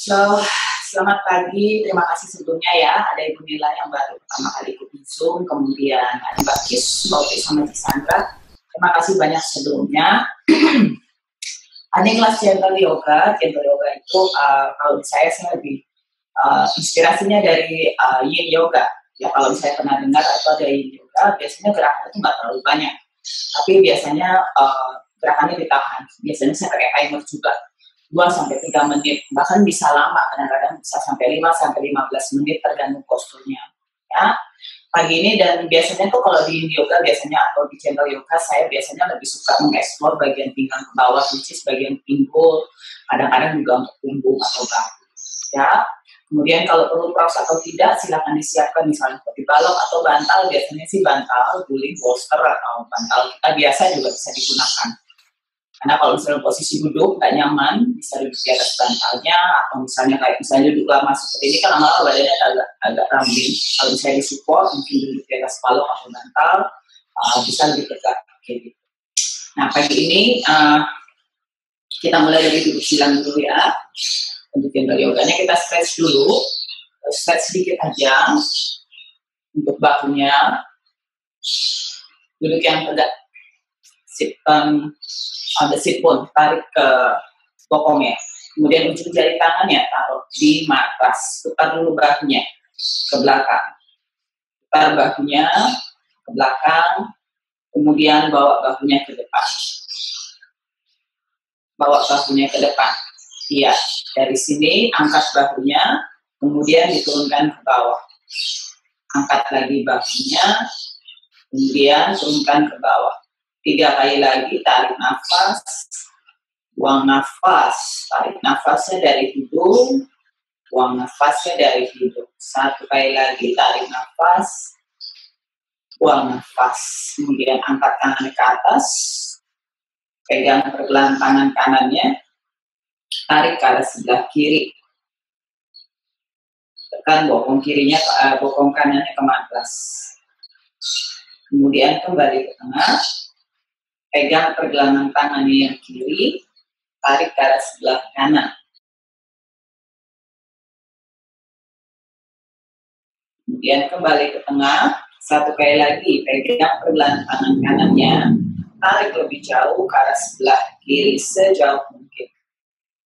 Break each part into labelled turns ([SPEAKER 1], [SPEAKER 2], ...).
[SPEAKER 1] So, selamat pagi. Terima kasih sebelumnya ya. Ada Ibu Nila yang baru pertama kali ikut Zoom. Kemudian ada Mbak Kis, Mbak sama Sandra. Terima kasih banyak sebelumnya. Ada kelas gentle yoga. Gentle yoga itu uh, kalau saya saya lebih uh, inspirasinya dari uh, yin yoga. Ya kalau saya pernah dengar atau ada yin yoga, biasanya gerakan itu nggak terlalu banyak. Tapi biasanya uh, gerakannya ditahan. Biasanya saya pakai timer juga 2 sampai 3 menit, bahkan bisa lama kadang-kadang bisa sampai 5 sampai 15 menit tergantung posturnya. Ya. Pagi ini dan biasanya tuh kalau di yoga biasanya atau di channel yoga saya biasanya lebih suka mengeksplor bagian pinggang ke bawah, which is bagian pinggul, kadang-kadang juga untuk punggung atau bahu. Ya. Kemudian kalau perlu props atau tidak, silakan disiapkan misalnya seperti balok atau bantal. Biasanya sih bantal, guling, bolster atau bantal kita biasa juga bisa digunakan karena kalau misalnya posisi duduk nggak nyaman, bisa duduk di atas bantalnya, atau misalnya kayak misalnya duduk lama seperti ini kan lama-lama badannya agak agak rambing. Kalau misalnya di support, mungkin duduk di atas palok atau bantal, uh, bisa lebih tegak gitu. Nah pagi ini uh, kita mulai dari duduk silang dulu ya. Untuk yoga yoganya kita stretch dulu, stretch sedikit aja untuk bahunya. Duduk yang tegak, sit um, ada sit bone, tarik ke bokongnya. Kemudian ujung jari tangannya taruh di matras, putar dulu bahunya ke belakang. Putar bahunya ke belakang, kemudian bawa bahunya ke depan. Bawa bahunya ke depan. Iya, dari sini angkat bahunya, kemudian diturunkan ke bawah. Angkat lagi bahunya, kemudian turunkan ke bawah Tiga kali lagi tarik nafas, buang nafas, tarik nafasnya dari hidung, buang nafasnya dari hidung. Satu kali lagi tarik nafas, buang nafas. Kemudian angkat tangan ke atas, pegang pergelangan tangan kanannya, tarik ke arah sebelah kiri. Tekan bokong kirinya, uh, bokong kanannya ke matras. Kemudian kembali ke tengah, pegang pergelangan tangannya yang kiri, tarik ke arah sebelah kanan. Kemudian kembali ke tengah, satu kali lagi pegang pergelangan tangan kanannya, tarik lebih jauh ke arah sebelah kiri sejauh mungkin.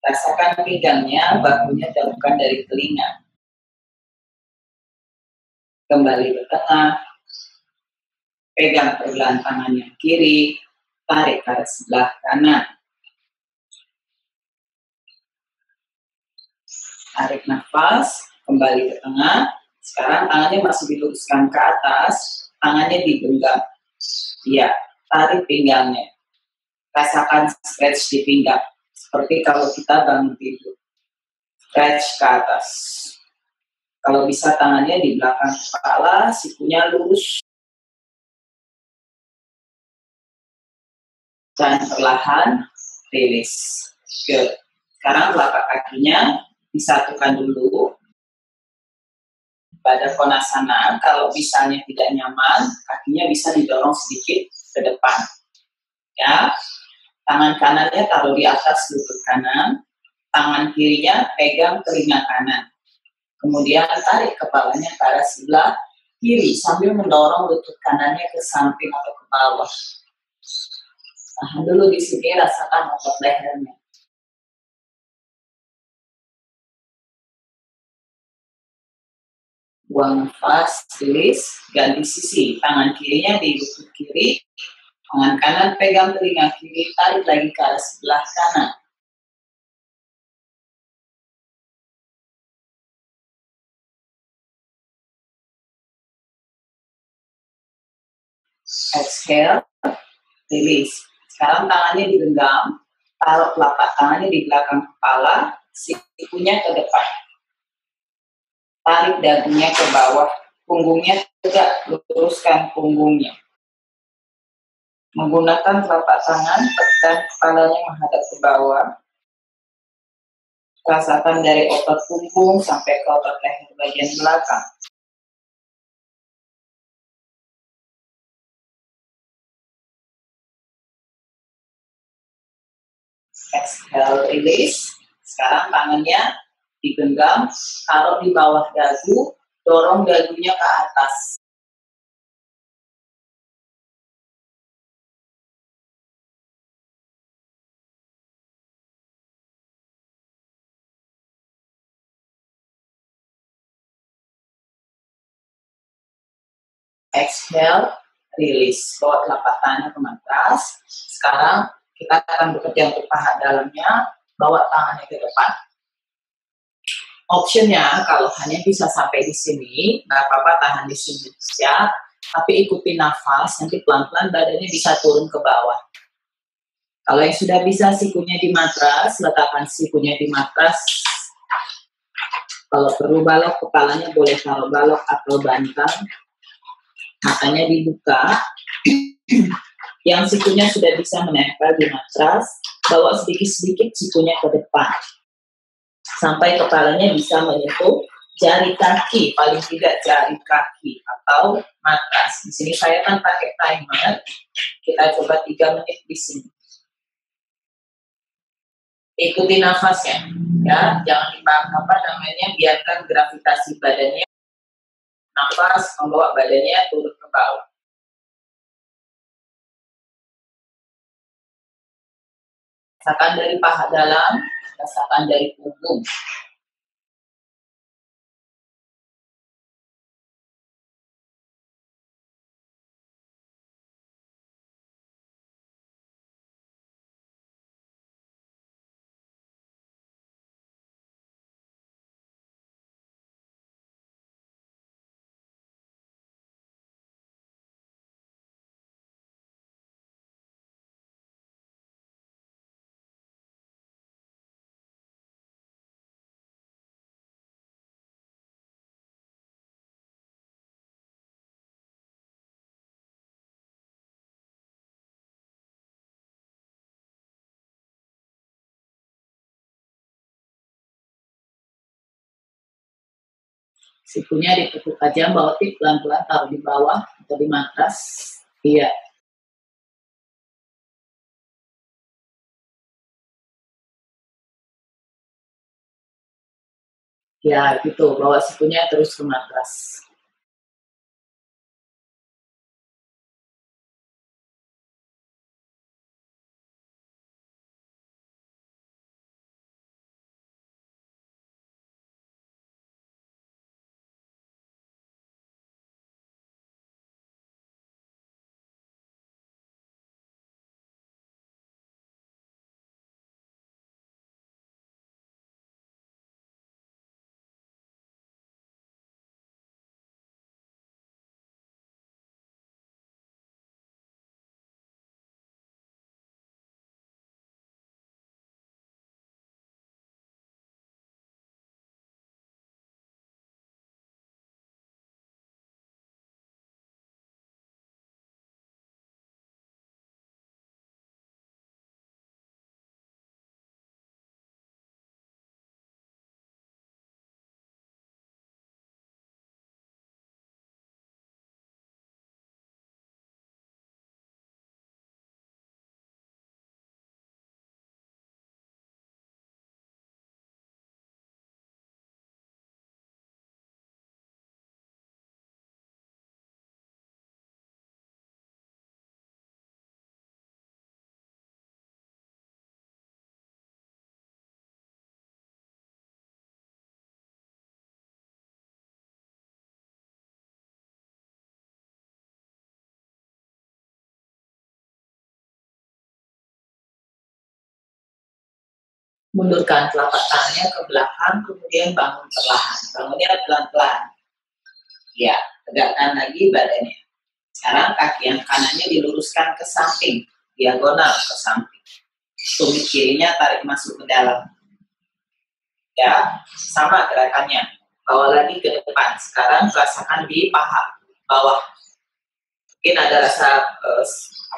[SPEAKER 1] Rasakan pinggangnya, bahunya jauhkan dari telinga. Kembali ke tengah, pegang pergelangan tangan yang kiri, tarik ke arah sebelah kanan. Tarik nafas, kembali ke tengah. Sekarang tangannya masih diluruskan ke atas, tangannya digenggam. Iya, tarik pinggangnya. Rasakan stretch di pinggang. Seperti kalau kita bangun tidur. Stretch ke atas. Kalau bisa tangannya di belakang kepala, sikunya lurus dan perlahan rilis. Good. Sekarang telapak kakinya disatukan dulu pada konasana. Kalau misalnya tidak nyaman, kakinya bisa didorong sedikit ke depan. Ya, tangan kanannya taruh di atas lutut kanan, tangan kirinya pegang telinga kanan. Kemudian tarik kepalanya ke arah sebelah kiri sambil mendorong lutut kanannya ke samping atau ke bawah. Tahan dulu di sini, rasakan otot lehernya. Buang nafas, rilis, ganti sisi. Tangan kirinya di lutut kiri, tangan kanan pegang telinga kiri, tarik lagi ke arah sebelah kanan. Exhale, release. Sekarang tangannya digenggam, taruh telapak tangannya di belakang kepala, sikunya ke depan. Tarik dagunya ke bawah, punggungnya tegak, luruskan punggungnya. Menggunakan telapak tangan, tekan kepalanya menghadap ke bawah. Rasakan dari otot punggung sampai ke otot leher bagian belakang. Exhale release. Sekarang tangannya digenggam, taruh di bawah dagu, dorong dagunya ke atas. Exhale, rilis. Bawa telapak tangan ke matras. Sekarang kita akan bekerja untuk paha dalamnya, bawa tangannya ke depan. Optionnya kalau hanya bisa sampai di sini, nggak apa-apa tahan di sini ya. Tapi ikuti nafas, nanti pelan-pelan badannya bisa turun ke bawah. Kalau yang sudah bisa sikunya di matras, letakkan sikunya di matras. Kalau perlu balok, kepalanya boleh taruh balok atau bantal. Matanya dibuka. Yang sikunya sudah bisa menempel di matras, bawa sedikit-sedikit sikunya ke depan sampai kepalanya bisa menyentuh jari kaki, paling tidak jari kaki atau matras. Di sini saya kan pakai timer, kita coba tiga menit di sini. Ikuti nafasnya, ya, jangan dipaham apa namanya, biarkan gravitasi badannya, nafas membawa badannya turun ke bawah. Rasakan dari paha dalam, rasakan dari punggung. Sikunya ditekuk aja, bawa tip pelan-pelan, taruh di bawah atau di matras. Iya. Ya, gitu. Bawa sikunya terus ke matras. Mundurkan telapak tangannya ke belakang, kemudian bangun perlahan. Bangunnya pelan-pelan. Ya, tegakkan lagi badannya. Sekarang kaki yang kanannya diluruskan ke samping, diagonal ke samping. Tumit kirinya tarik masuk ke dalam. Ya, sama gerakannya. Bawa lagi ke depan. Sekarang rasakan di paha bawah. Mungkin ada rasa uh,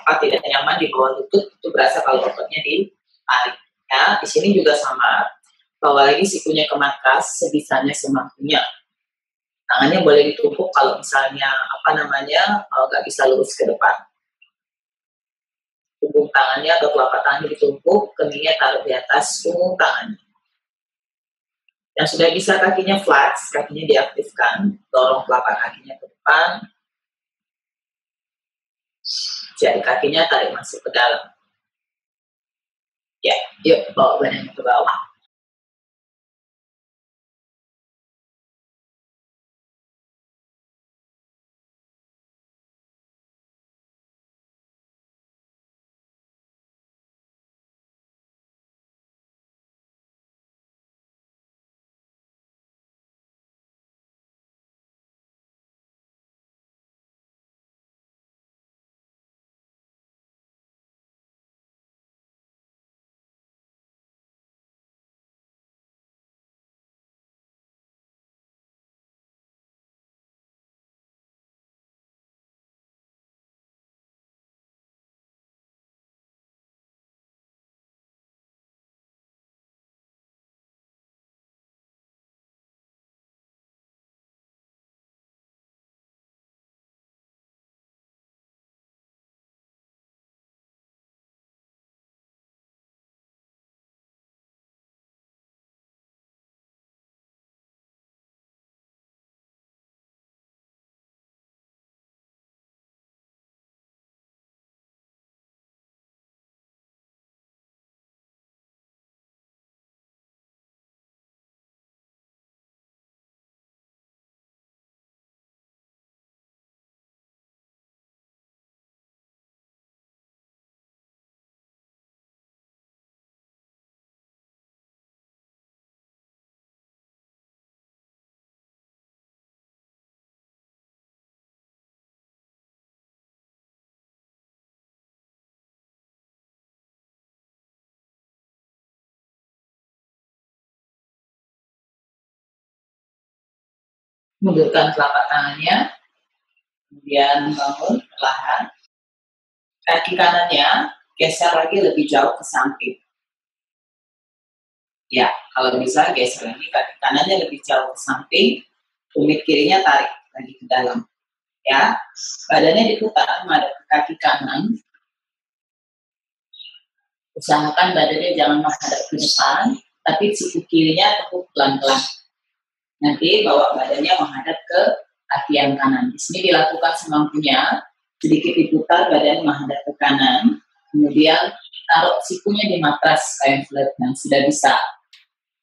[SPEAKER 1] apa tidak nyaman di bawah lutut, itu berasa kalau ototnya ditarik Ya, di sini juga sama. Bawa lagi sikunya ke matras sebisanya semampunya. Tangannya boleh ditumpuk kalau misalnya apa namanya kalau nggak bisa lurus ke depan. Punggung tangannya atau telapak tangannya ditumpuk, keningnya taruh di atas punggung tangannya. Yang sudah bisa kakinya flat, kakinya diaktifkan, dorong telapak kakinya ke depan, jari kakinya tarik masuk ke dalam. Ya, yuk bawa badannya ke bawah. Mundurkan telapak tangannya, kemudian bangun perlahan. Kaki kanannya geser lagi lebih jauh ke samping. Ya, kalau bisa geser lagi kaki kanannya lebih jauh ke samping, tumit kirinya tarik lagi ke dalam. Ya, badannya diputar menghadap ke kaki kanan. Usahakan badannya jangan menghadap ke depan, tapi siku kirinya tekuk pelan-pelan Nanti bawa badannya menghadap ke kaki yang kanan. Di sini dilakukan semampunya, sedikit diputar badan menghadap ke kanan, kemudian taruh sikunya di matras kain flat yang sudah bisa.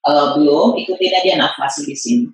[SPEAKER 1] Kalau belum, ikutin aja nafas di sini.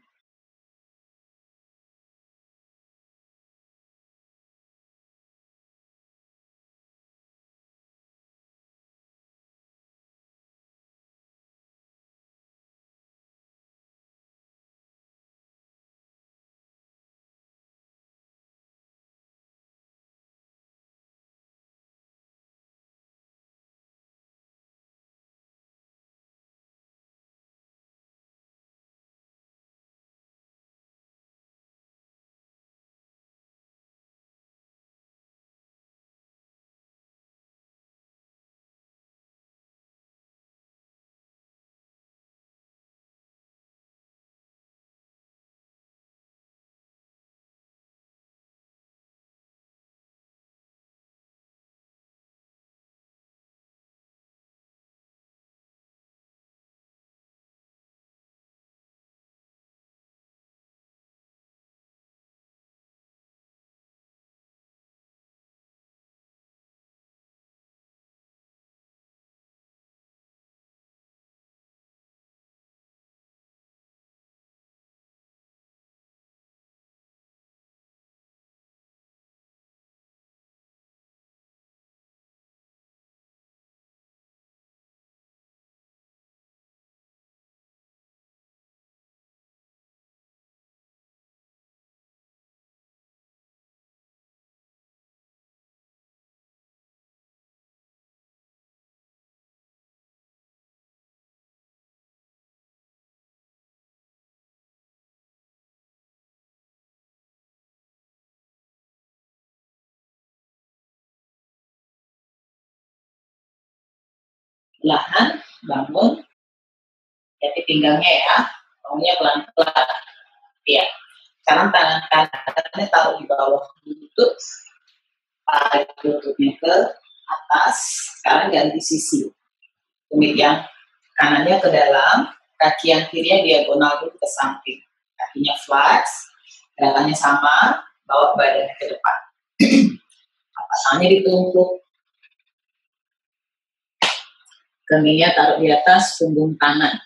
[SPEAKER 1] Lahan, bangun, jadi pinggangnya ya, bangunnya pelan-pelan. Ya, sekarang tangan kanannya taruh di bawah lutut, tarik lututnya ke atas, sekarang ganti sisi. Tumit yang kanannya ke dalam, kaki yang kirinya diagonal dulu ke samping. Kakinya flat, gerakannya sama, bawa badannya ke depan. Tangannya ditumpuk. Keningnya taruh di atas punggung kanan.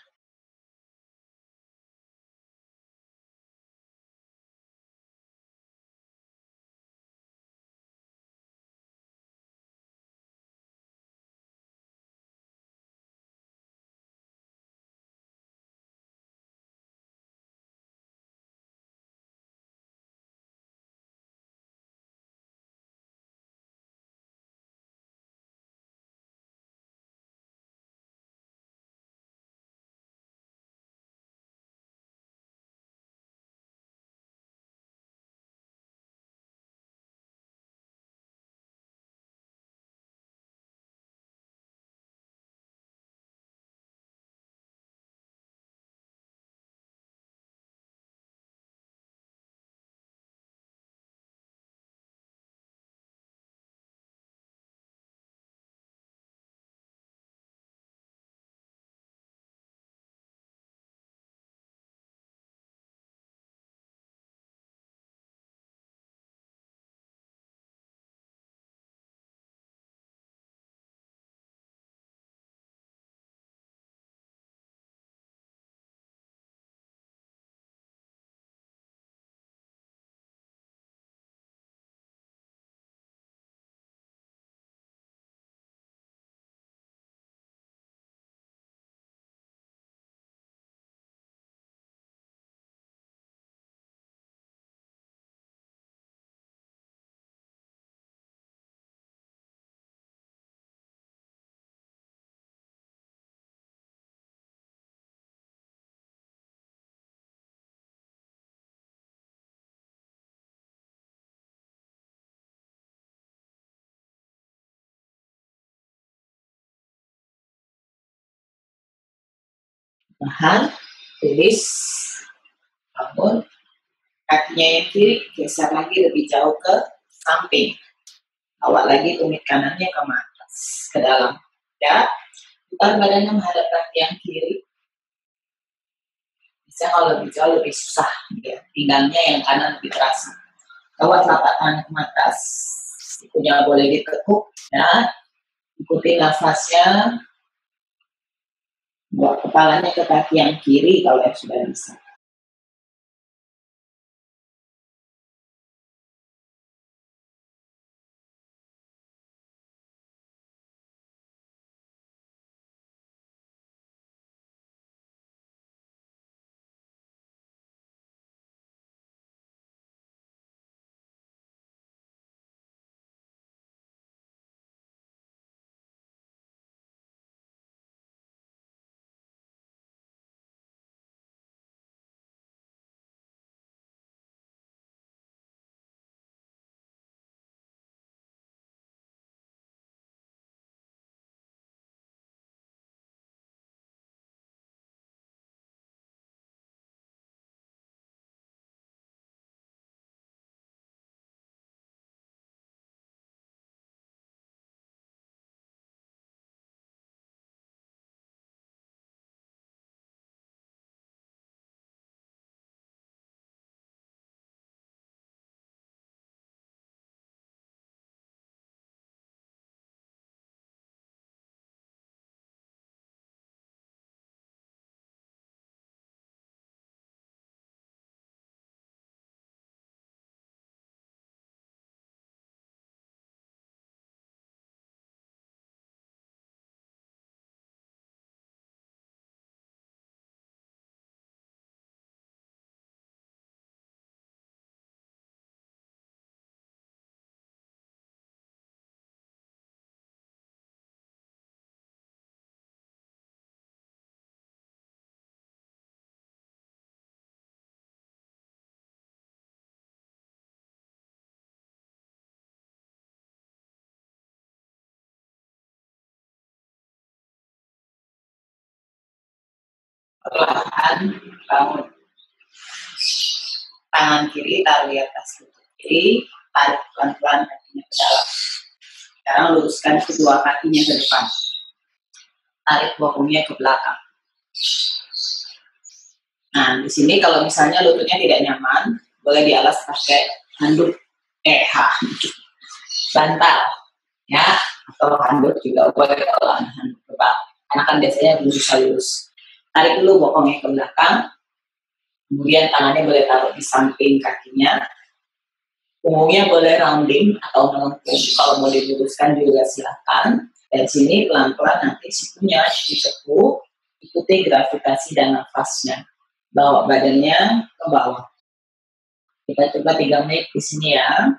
[SPEAKER 1] Tahan, tulis, bangun, kakinya yang kiri geser lagi lebih jauh ke samping, bawa lagi tumit kanannya ke atas, ke dalam, ya, putar badannya menghadap kaki yang kiri, bisa kalau lebih jauh lebih susah, ya, pinggangnya yang kanan lebih terasa, bawa telapak tangan ke atas, sikunya boleh ditekuk, ya, ikuti nafasnya, Bawa kepalanya ke kaki yang kiri kalau yang sudah bisa. Perlahan bangun. Tangan kiri taruh di atas lutut kiri, tarik pelan-pelan kakinya ke dalam. Sekarang luruskan kedua kakinya ke depan. Tarik bokongnya ke belakang. di sini kalau misalnya lututnya tidak nyaman, boleh dialas pakai handuk eh bantal ya atau handuk juga boleh kalau handuk tebal karena kan biasanya lurus halus tarik dulu bokongnya ke belakang. Kemudian tangannya boleh taruh di samping kakinya. Punggungnya boleh rounding atau melengkung kalau mau diluruskan juga silakan. Dari sini pelan-pelan nanti sikunya ditekuk ikuti gravitasi dan nafasnya. Bawa badannya ke bawah. Kita coba tiga menit di sini ya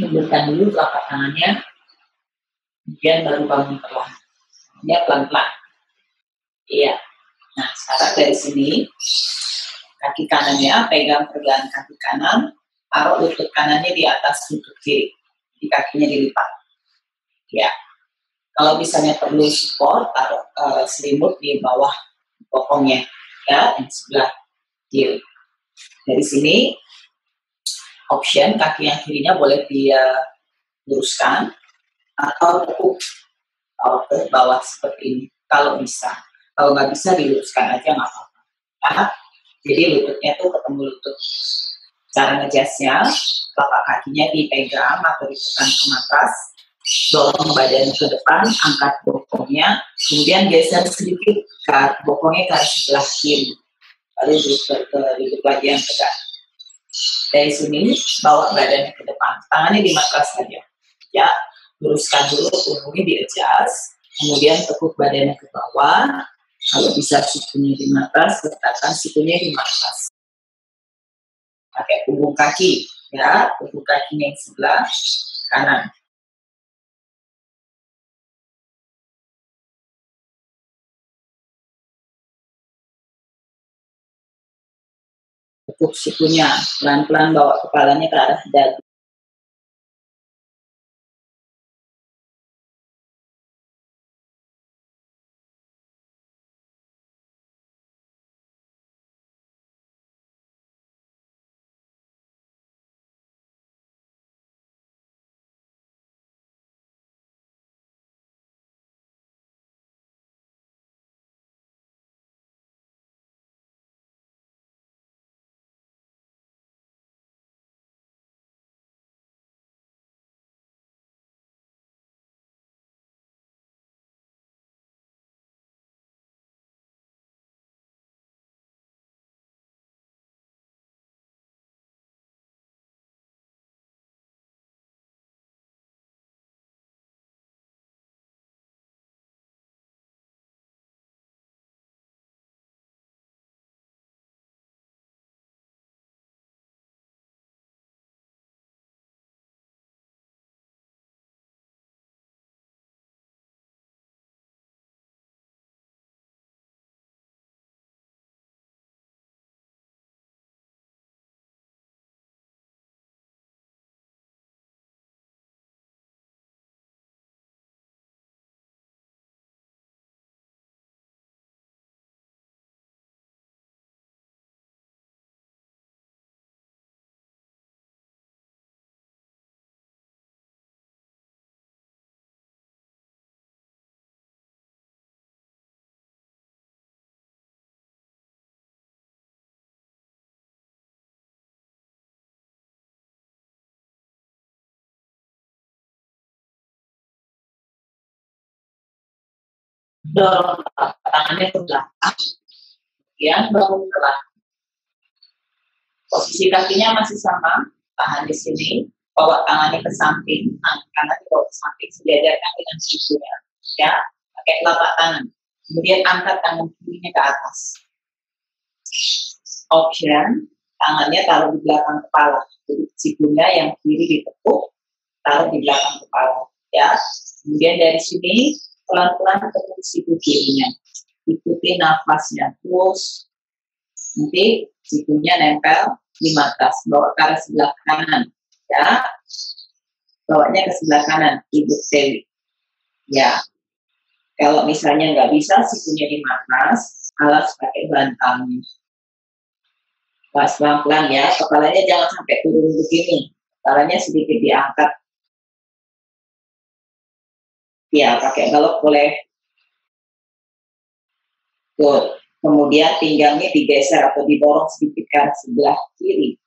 [SPEAKER 1] mundurkan dulu telapak tangannya, kemudian baru bangun perlahan. Ya pelan-pelan. Iya. Nah sekarang dari sini kaki kanannya pegang pergelangan kaki kanan, taruh lutut kanannya di atas lutut kiri, di kakinya dilipat. Ya. Kalau misalnya perlu support, taruh uh, selimut di bawah bokongnya, ya, yang sebelah Deal. Dari sini, option kaki yang kirinya boleh dia luruskan atau tekuk ke bawah seperti ini, kalau bisa. Kalau nggak bisa, diluruskan aja nggak apa-apa. Nah, jadi lututnya tuh ketemu lutut. Cara ngejasnya, telapak kakinya dipegang atau ditekan ke matras, dorong badan ke depan, angkat bokongnya, kemudian geser sedikit ke bokongnya ke sebelah kiri, lalu duduk lagi yang tegak. Dari sini bawa badannya ke depan, tangannya di matras saja. Ya, luruskan dulu punggungnya di adjust, kemudian tekuk badannya ke bawah, kalau bisa sikunya di matras, letakkan sikunya di matras. Pakai punggung kaki, ya, punggung kaki yang sebelah kanan. Tekuk sikunya, pelan-pelan bawa kepalanya ke arah dagu. Dorong tangannya ke belakang, kemudian bangun ke Posisi kakinya masih sama, tahan di sini, bawa tangannya ke samping, tangan dibawa ke samping, sejajarkan dengan sikunya, ya, pakai telapak tangan. Kemudian angkat tangan kirinya ke atas. Option, tangannya taruh di belakang kepala. Jadi sikunya yang kiri ditekuk, taruh di belakang kepala, ya. Kemudian dari sini pelan-pelan ketemu siku kirinya. Ikuti nafasnya terus. Nanti sikunya nempel di matras. Bawa ke arah sebelah kanan. Ya. Bawanya ke sebelah kanan. Ibu Dewi. Ya. Kalau misalnya nggak bisa sikunya di matras, alas pakai bantalnya. Pas pelan-pelan ya, kepalanya jangan sampai turun begini. Kepalanya sedikit diangkat Ya, pakai balok boleh. Tuh. Kemudian pinggangnya digeser atau didorong sedikit ke sebelah kiri.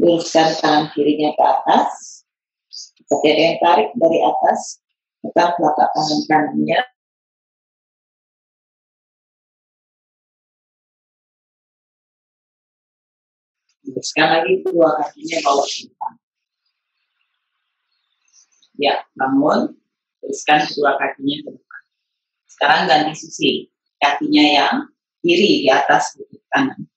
[SPEAKER 1] Luruskan tangan kirinya ke atas. Seperti ada yang tarik dari atas tekan telapak tangan kanannya. Luruskan lagi kedua kakinya bawah kita ya bangun teruskan kedua kakinya ke depan. Sekarang ganti sisi. Kakinya yang kiri di atas lutut kanan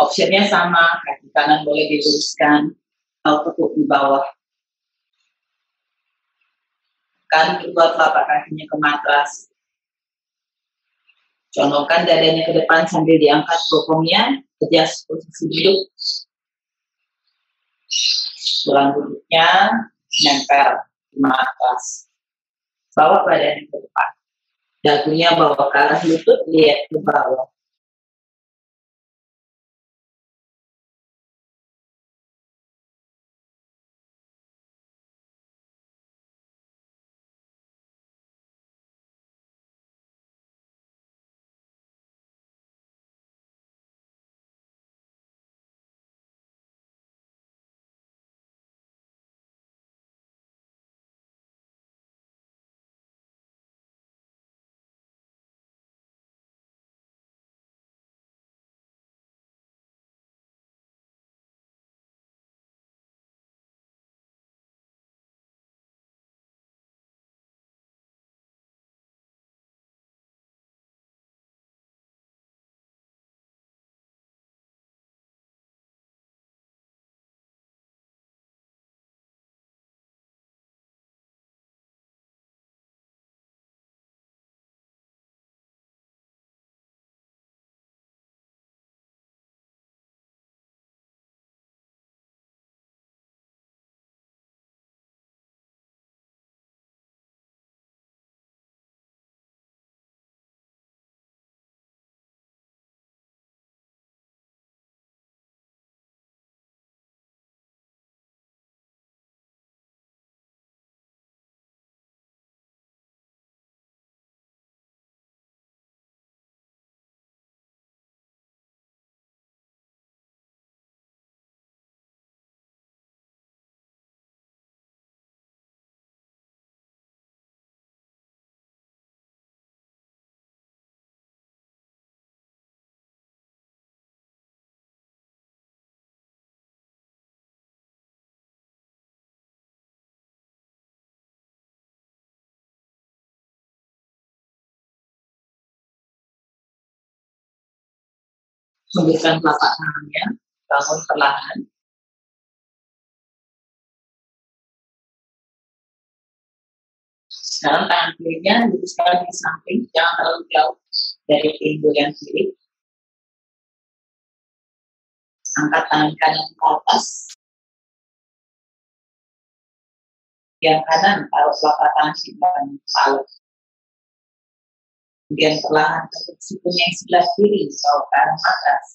[SPEAKER 1] Optionnya sama, kaki kanan boleh diluruskan atau tekuk di bawah. Kan kedua telapak kakinya ke matras. Condongkan dadanya ke depan sambil diangkat bokongnya, adjust posisi duduk. Tulang duduknya nempel di matras. Bawa badannya ke depan. Dagunya bawa ke arah lutut, lihat ke bawah memberikan telapak tangannya, bangun perlahan. Sekarang tangan kirinya luruskan di samping, jangan terlalu jauh dari pinggul yang kiri. Angkat tangan kanan ke atas. Yang kanan taruh telapak tangan simpan palu. Kemudian perlahan tekuk siku yang sebelah kiri bawa ke arah atas.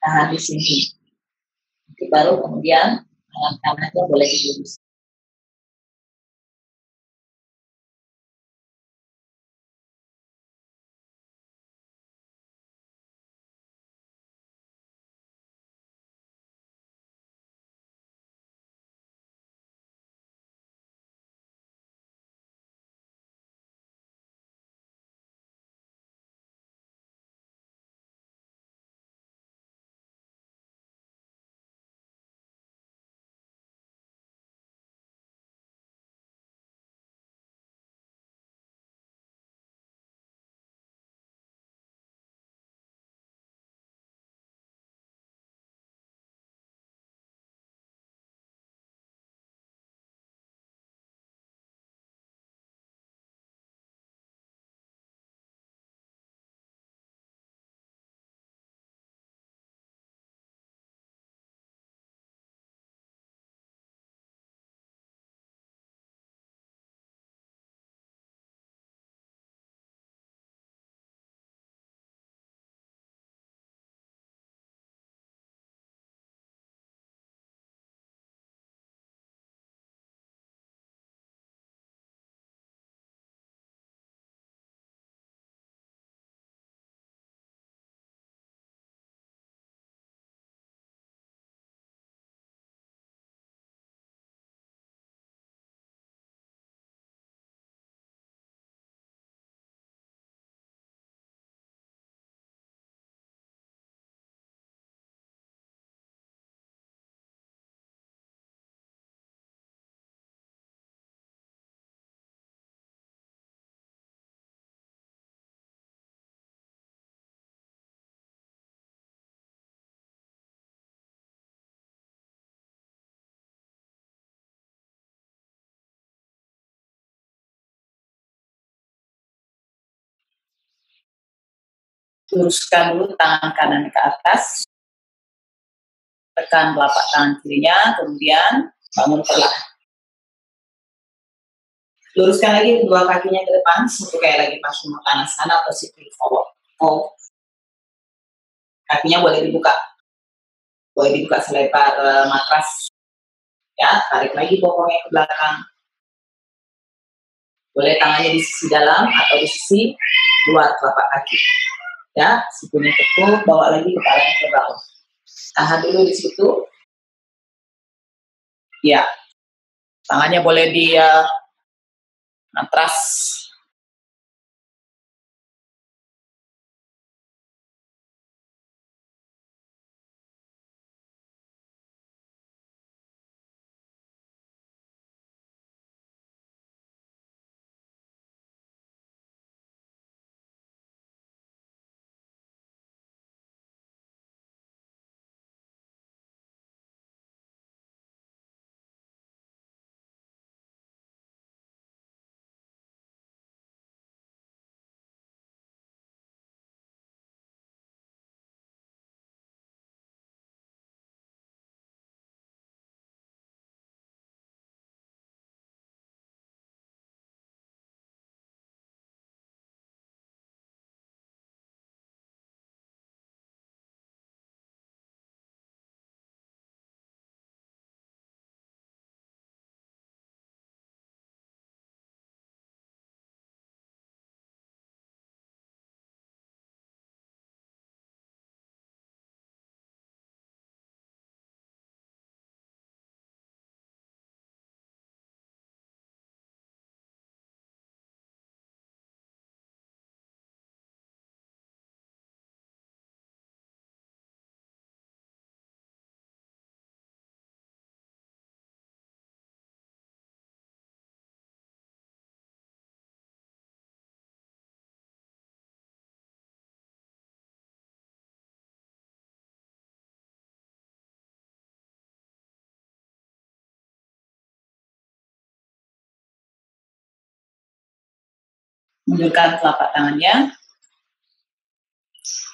[SPEAKER 1] Tahan di sini. Nanti baru kemudian tangan kanannya boleh diluruskan. Luruskan dulu tangan kanan ke atas, tekan telapak tangan kirinya, kemudian bangun perlahan. Luruskan lagi kedua kakinya ke depan, seperti kayak lagi pas mau sana atau sitting forward. Oh. Kakinya boleh dibuka, boleh dibuka selebar uh, matras. Ya, tarik lagi bokongnya ke belakang. Boleh tangannya di sisi dalam atau di sisi luar telapak kaki ya sikunya tekuk bawa lagi kepalanya ke bawah tahan dulu di situ. Ya. Tangannya boleh di uh, matras Munculkan telapak tangannya.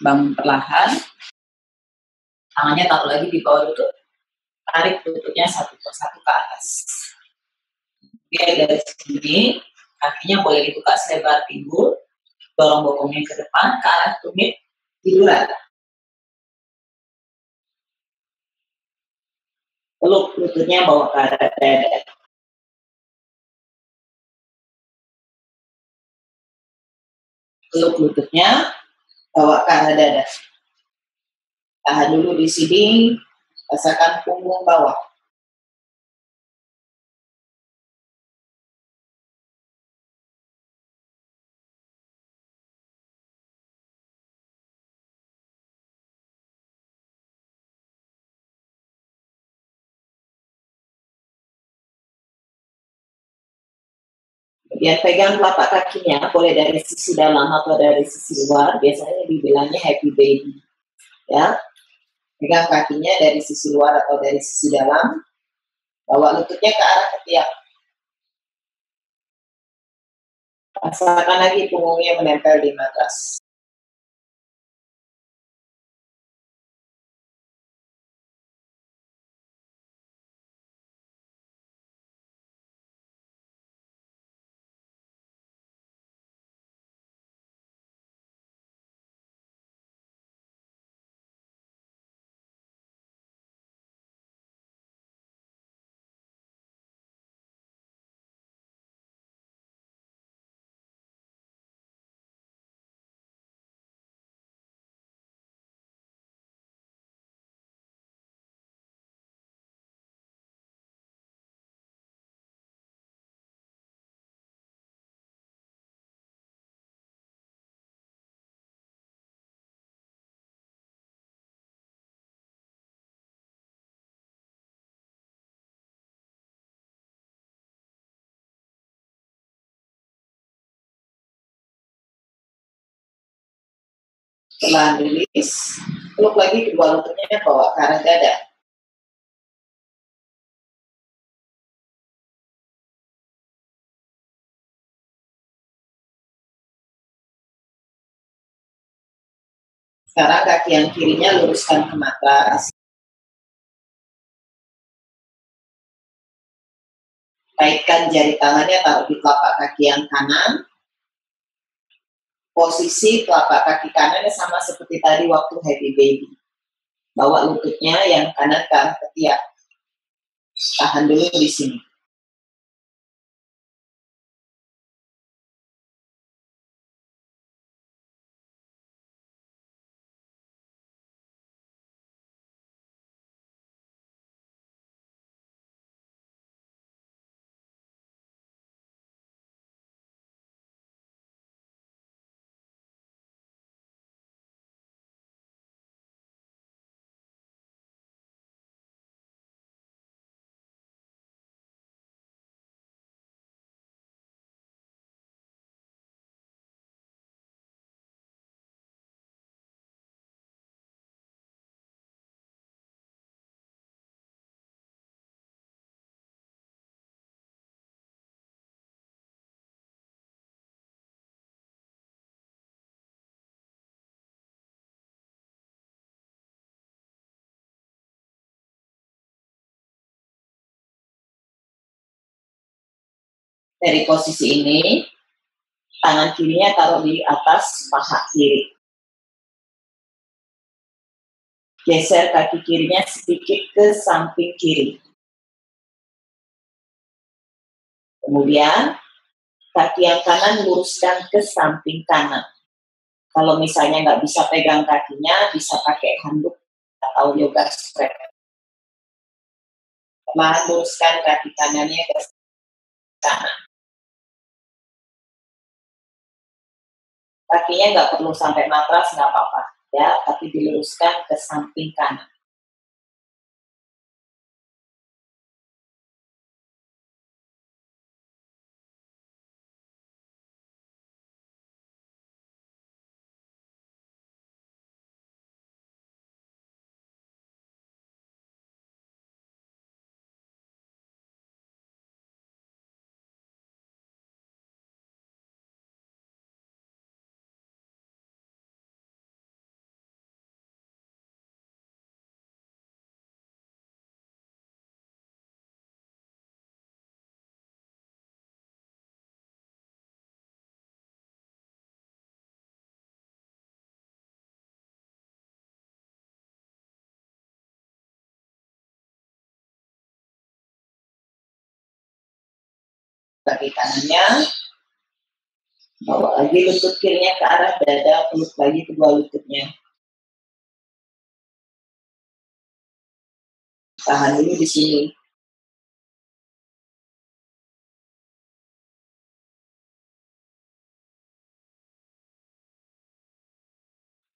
[SPEAKER 1] Bangun perlahan. Tangannya taruh lagi di bawah lutut. Tarik lututnya satu persatu ke atas. Dia dari sini, kakinya boleh dibuka selebar pinggul. Dorong bokongnya ke depan, ke arah tumit, tiduran. Peluk lututnya bawa ke arah dada. Peluk lututnya, bawa ke arah dada. Tahan dulu di sini, rasakan punggung bawah. Kemudian pegang telapak kakinya, boleh dari sisi dalam atau dari sisi luar. Biasanya dibilangnya happy baby. Ya, pegang kakinya dari sisi luar atau dari sisi dalam. Bawa lututnya ke arah ketiak. Rasakan lagi punggungnya menempel di matras. Setelah rilis, peluk lagi kedua lututnya bawa ke arah dada. Sekarang kaki yang kirinya luruskan ke matras. Kaitkan jari tangannya taruh di telapak kaki yang kanan. Posisi telapak kaki kanannya sama seperti tadi waktu happy baby. Bawa lututnya yang kanan ke arah ketiak. Tahan dulu di sini. Dari posisi ini, tangan kirinya taruh di atas paha kiri. Geser kaki kirinya sedikit ke samping kiri. Kemudian, kaki yang kanan luruskan ke samping kanan. Kalau misalnya nggak bisa pegang kakinya, bisa pakai handuk atau yoga strap. Luruskan kaki kanannya ke kanan. Kakinya nggak perlu sampai matras nggak apa-apa. Ya tapi diluruskan ke samping kanan kaki kanannya, bawa lagi lutut kirinya ke arah dada, peluk lagi kedua lututnya. Tahan dulu di sini.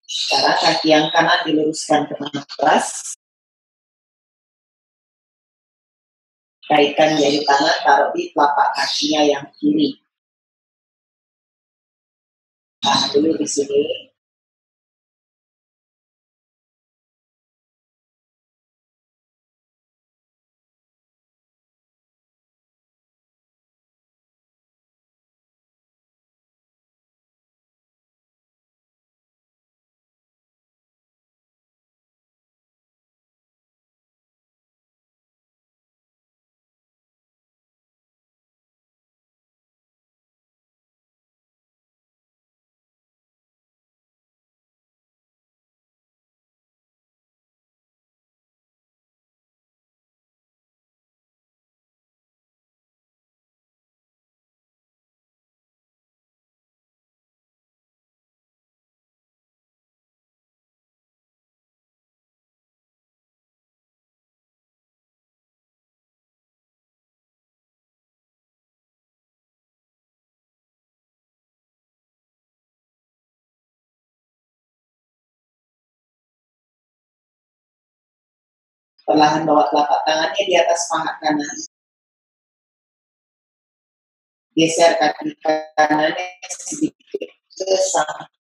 [SPEAKER 1] Sekarang kaki yang kanan diluruskan ke atas. Kaitkan jari tangan taruh di telapak kakinya yang kiri. Nah, dulu di sini. Perlahan bawa telapak tangannya di atas paha kanan. Geser kaki kanannya sedikit ke samping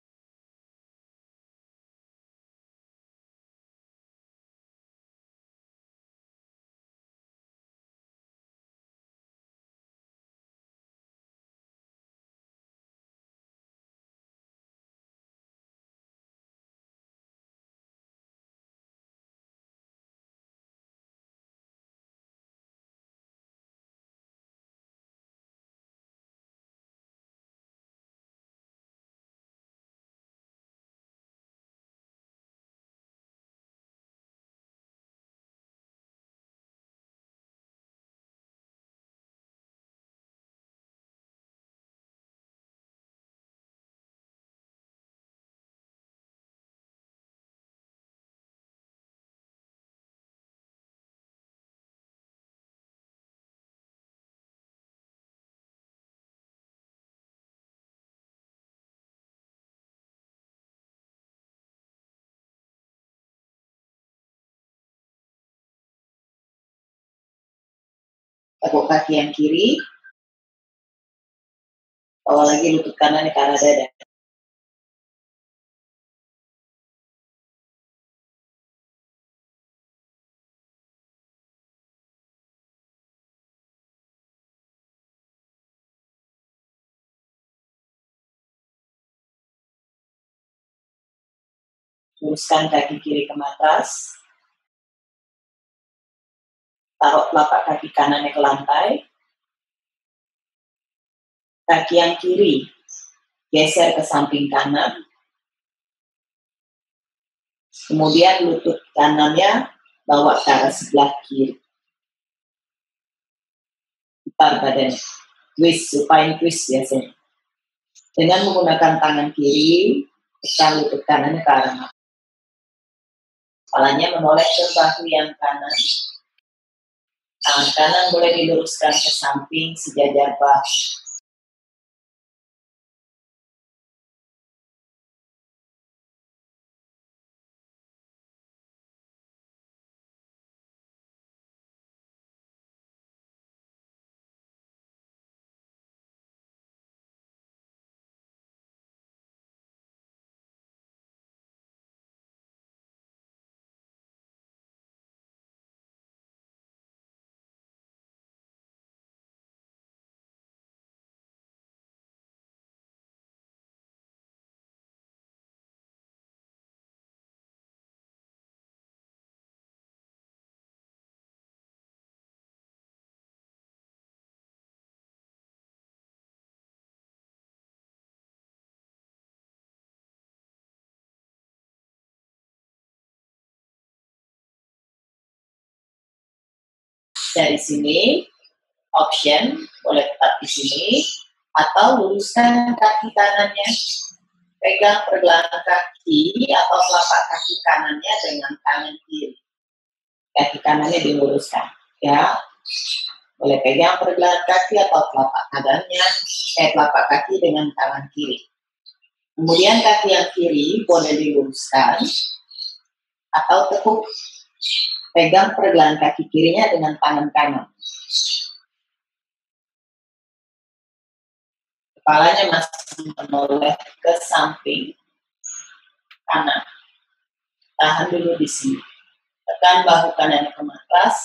[SPEAKER 1] Tekuk kaki yang kiri. Bawa lagi lutut kanan ke arah dada. Luruskan kaki kiri ke atas. Taruh telapak kaki kanannya ke lantai. Kaki yang kiri geser ke samping kanan. Kemudian lutut kanannya bawa ke arah sebelah kiri. Putar badannya. Twist, supaya twist biasanya. Dengan menggunakan tangan kiri, tekan lutut kanannya ke arah Kepalanya menoleh ke bahu yang kanan. Tangan kanan boleh diluruskan ke samping sejajar bahu. Dari sini, option boleh tetap di sini, atau luruskan kaki kanannya, pegang pergelangan kaki atau telapak kaki kanannya dengan tangan kiri. Kaki kanannya diluruskan, ya. Boleh pegang pergelangan kaki atau telapak kanannya, eh telapak kaki dengan tangan kiri. Kemudian kaki yang kiri boleh diluruskan atau tekuk Pegang pergelangan kaki kirinya dengan tangan kanan. Kepalanya masih menoleh ke samping kanan. Tahan dulu di sini. Tekan bahu kanan ke atas.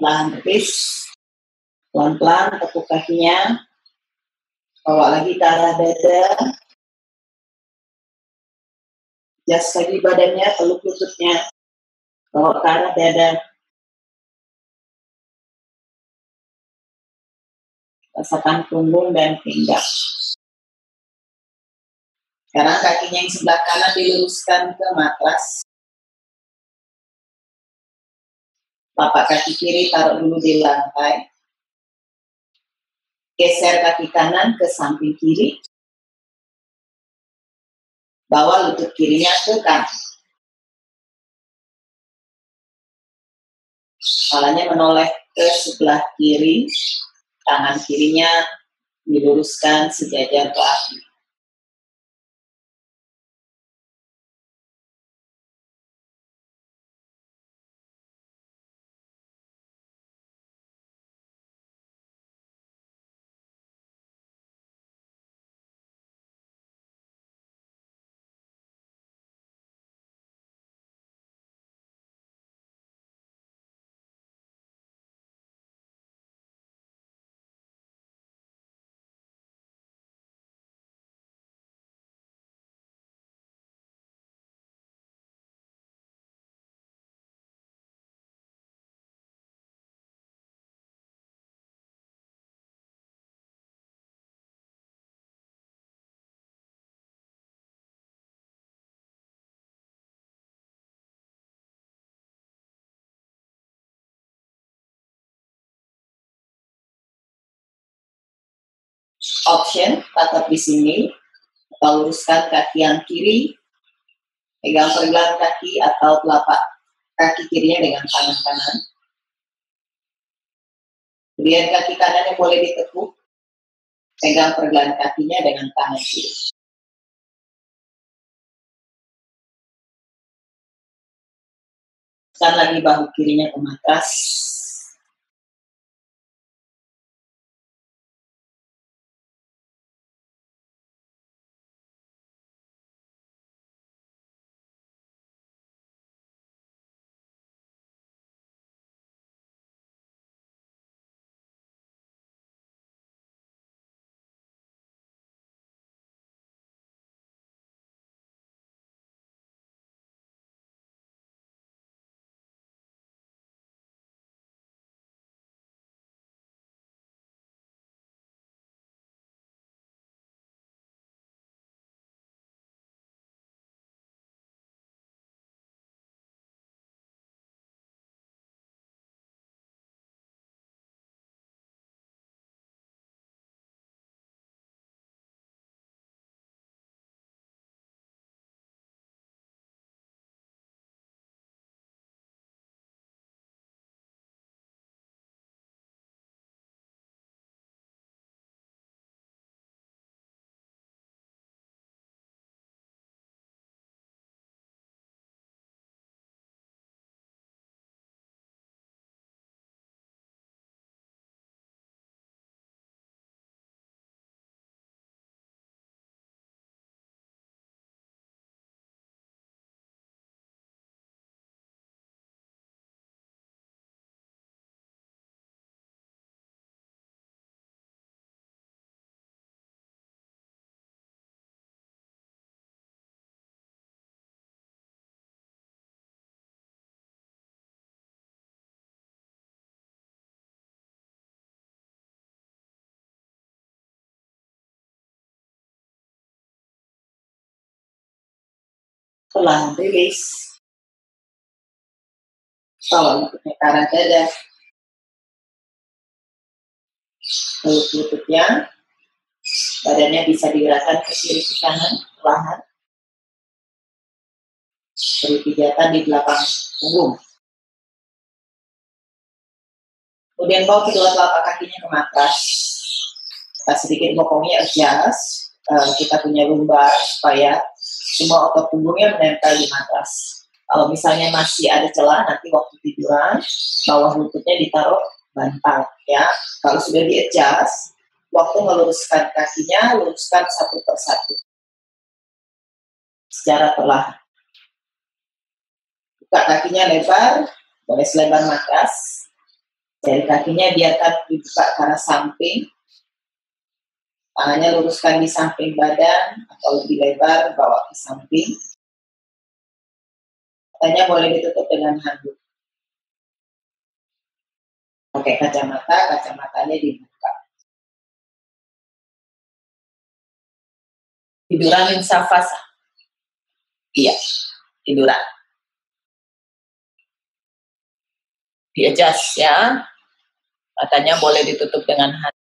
[SPEAKER 1] Pelan tepis, pelan-pelan tepuk kakinya, bawa lagi ke arah dada, jas lagi badannya, peluk lututnya, bawa ke arah dada, rasakan punggung dan pinggang. Sekarang kakinya yang sebelah kanan diluruskan ke matras. Tapak kaki kiri taruh dulu di lantai. Geser kaki kanan ke samping kiri. Bawa lutut kirinya ke kanan. Kepalanya menoleh ke sebelah kiri. Tangan kirinya diluruskan sejajar ke akhir. Option tatap di sini. Atau luruskan kaki yang kiri pegang pergelangan kaki atau telapak kaki kirinya dengan tangan kanan. Kemudian kaki kanannya boleh ditekuk pegang pergelangan kakinya dengan tangan kiri. Tekan lagi bahu kirinya ke matras pelan rilis. Bawa lututnya ke arah dada peluk lututnya badannya bisa digerakkan ke kiri ke kanan perlahan. Beri pijatan di belakang punggung. Kemudian bawa kedua telapak kakinya ke matras. Sedikit bokongnya adjust uh, kita punya lumbar supaya semua otot punggungnya menempel di matras. Kalau misalnya masih ada celah, nanti waktu tiduran, bawah lututnya ditaruh bantal. ya. Kalau sudah di-adjust, waktu meluruskan kakinya, luruskan satu persatu. Secara perlahan. Buka kakinya lebar, boleh selebar matras. Jari kakinya biarkan dibuka ke arah samping, Tangannya luruskan di samping badan atau lebih lebar, bawa ke samping. Matanya boleh ditutup dengan handuk. Pakai kacamata, kacamatanya dibuka. Tiduran insafasa. Iya, tiduran. Di adjust ya. Matanya boleh ditutup dengan hati.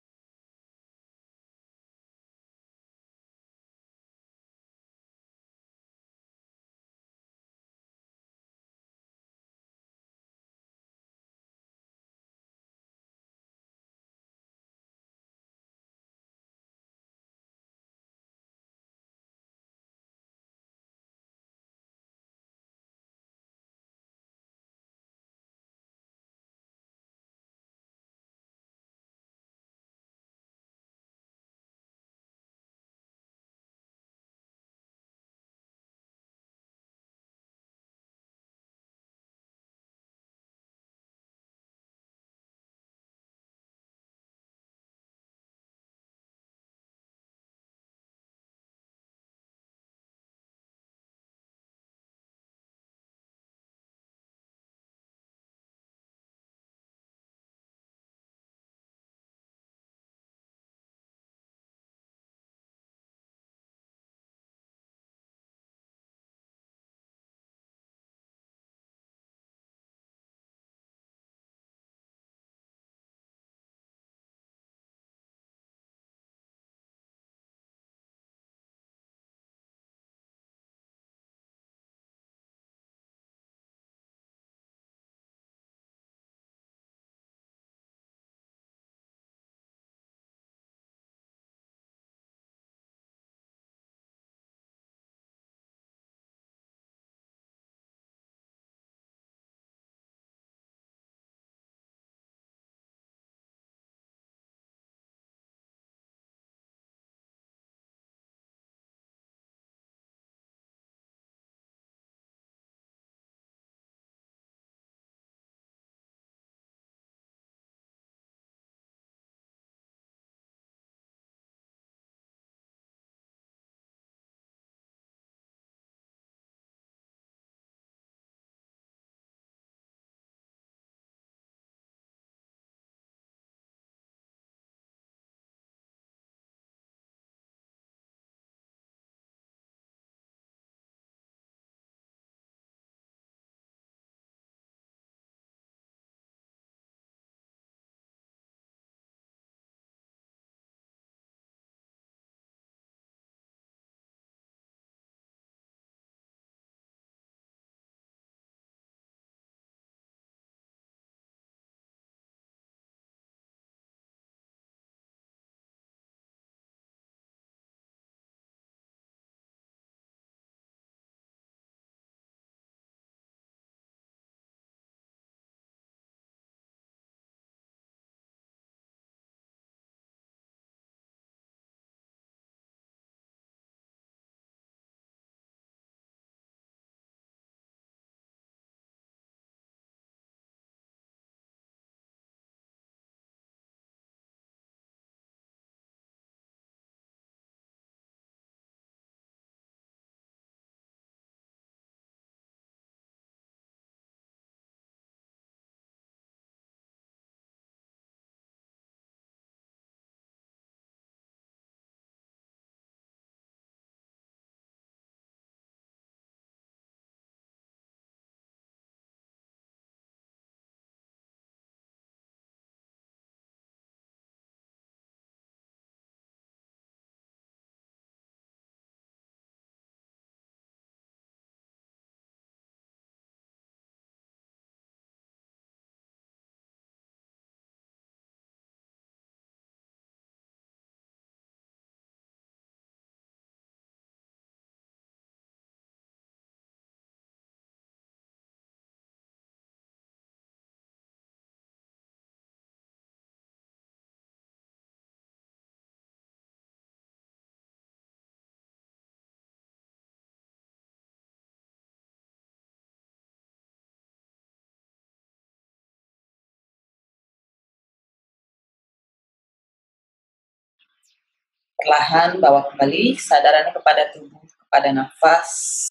[SPEAKER 1] Perlahan bawa kembali sadarannya kepada tubuh, kepada nafas.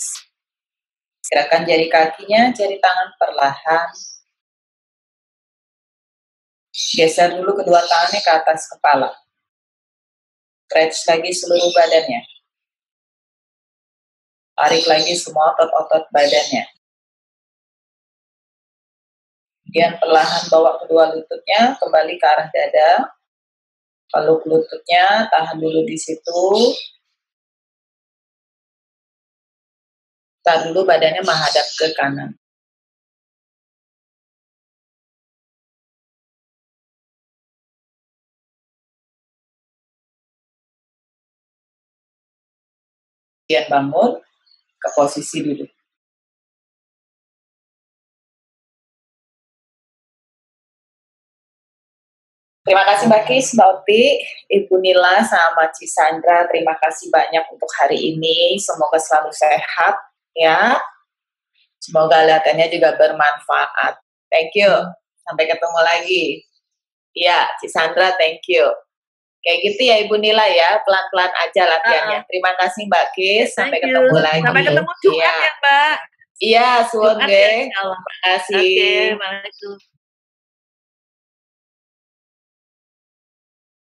[SPEAKER 1] Gerakan jari kakinya, jari tangan perlahan. Geser dulu kedua tangannya ke atas kepala. Stretch lagi seluruh badannya. Tarik lagi semua otot-otot badannya. Kemudian perlahan bawa kedua lututnya kembali ke arah dada. Peluk lututnya, tahan dulu di situ. Tahan dulu badannya menghadap ke kanan. Kemudian bangun ke posisi duduk. Terima kasih Mbak Kis, Mbak Oti, Ibu Nila, sama Ci Sandra. Terima kasih banyak untuk hari ini. Semoga selalu sehat ya. Semoga latihannya juga bermanfaat. Thank you. Sampai ketemu lagi. Ya, Ci Sandra, thank you. Kayak gitu ya Ibu Nila ya, pelan-pelan aja latihannya. Uh -uh. Terima kasih Mbak Kis, sampai
[SPEAKER 2] Thank
[SPEAKER 1] ketemu
[SPEAKER 2] you.
[SPEAKER 1] lagi.
[SPEAKER 2] Sampai ketemu Jumat
[SPEAKER 1] Iya.
[SPEAKER 2] ya, Mbak.
[SPEAKER 1] Iya, suwun
[SPEAKER 2] ya.
[SPEAKER 1] Terima kasih.
[SPEAKER 2] Oke, Assalamualaikum.